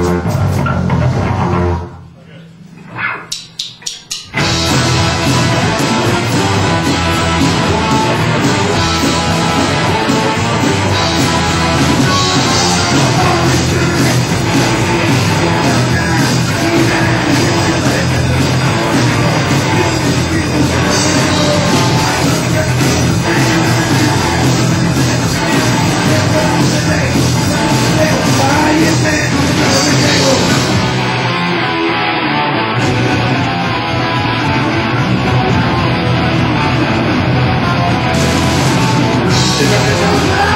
Música Música